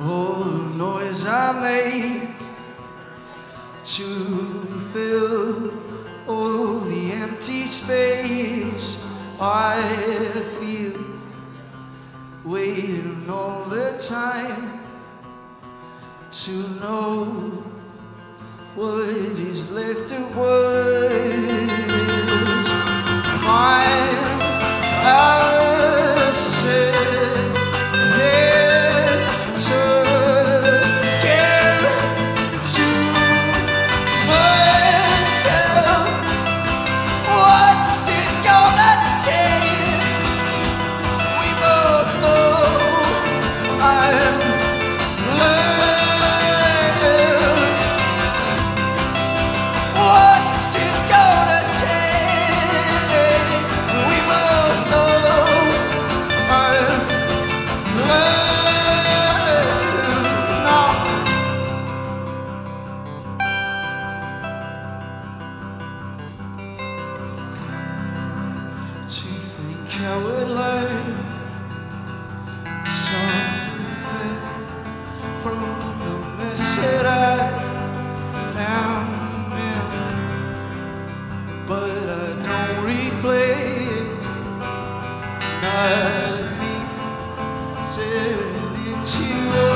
noise I make to fill all the empty space I feel waiting all the time to know what is left of words. Take? Would learn something from the mess that I am in, but I don't reflect. Not me tearing into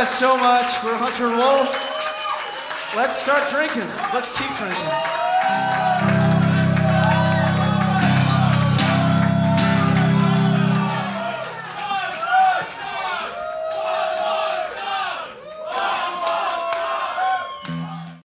guys so much for Hunter Wolfe. Let's start drinking. Let's keep drinking.